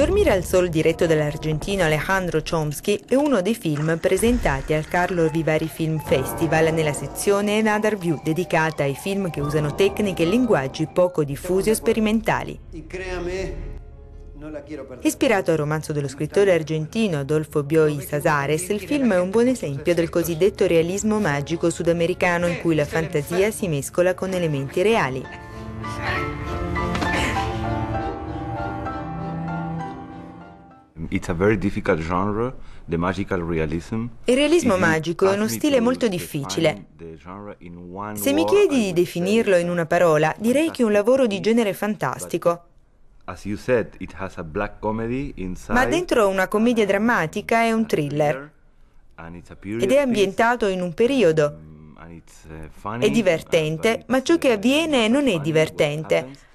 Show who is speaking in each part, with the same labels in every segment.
Speaker 1: Dormire al sol diretto dall'argentino Alejandro Chomsky è uno dei film presentati al Carlo Vivari Film Festival nella sezione Another View dedicata ai film che usano tecniche e linguaggi poco diffusi o sperimentali. Ispirato al romanzo dello scrittore argentino Adolfo Bioy Sazares, il film è un buon esempio del cosiddetto realismo magico sudamericano in cui la fantasia si mescola con elementi reali.
Speaker 2: Genre.
Speaker 1: Il realismo magico è uno stile molto difficile. Se mi chiedi di definirlo in una parola, direi che è un lavoro di genere fantastico. Ma dentro una commedia drammatica è un thriller. Ed è ambientato in un periodo. È divertente, ma ciò che avviene non è divertente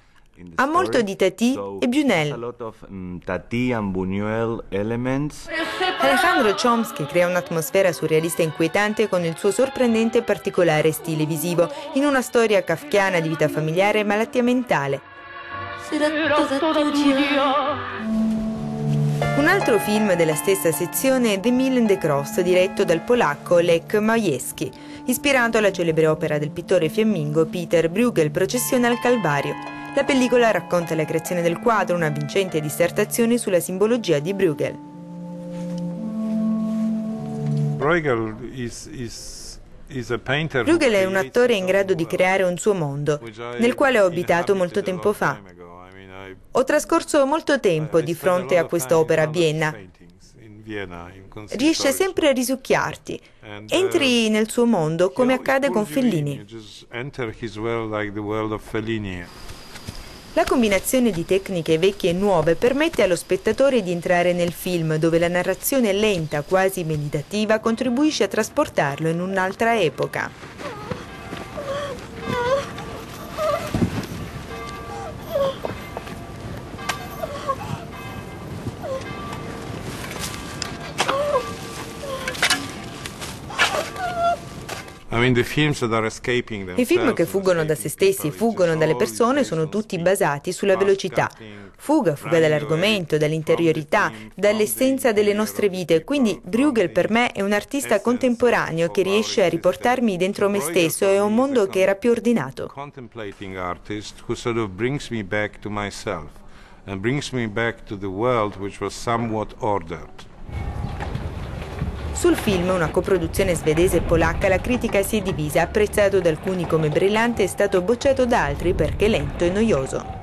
Speaker 1: ha molto di Tati e Bunel. Mm, Alejandro Chomsky crea un'atmosfera surrealista inquietante con il suo sorprendente e particolare stile visivo, in una storia kafkiana di vita familiare e malattia mentale. Un altro film della stessa sezione è The Mill and the Cross, diretto dal polacco Lech Majewski, ispirato alla celebre opera del pittore fiammingo Peter Bruegel, Processione al Calvario. La pellicola racconta la creazione del quadro, una vincente dissertazione sulla simbologia di Bruegel. Bruegel è un attore in grado di creare un suo mondo, nel quale ho abitato molto tempo fa. Ho trascorso molto tempo di fronte a quest'opera a Vienna. Riesce sempre a risucchiarti. Entri nel suo mondo come accade con Fellini. La combinazione di tecniche vecchie e nuove permette allo spettatore di entrare nel film dove la narrazione lenta, quasi meditativa, contribuisce a trasportarlo in un'altra epoca. I film che fuggono da se stessi, fuggono dalle persone, sono tutti basati sulla velocità. Fuga, fuga dall'argomento, dall'interiorità, dall'essenza delle nostre vite. Quindi Bruegel per me è un artista contemporaneo che riesce a riportarmi dentro me stesso e a un mondo che era più ordinato. and brings me back to the world which was somewhat ordered. Sul film, una coproduzione svedese e polacca, la critica si è divisa, apprezzato da alcuni come brillante e stato bocciato da altri perché lento e noioso.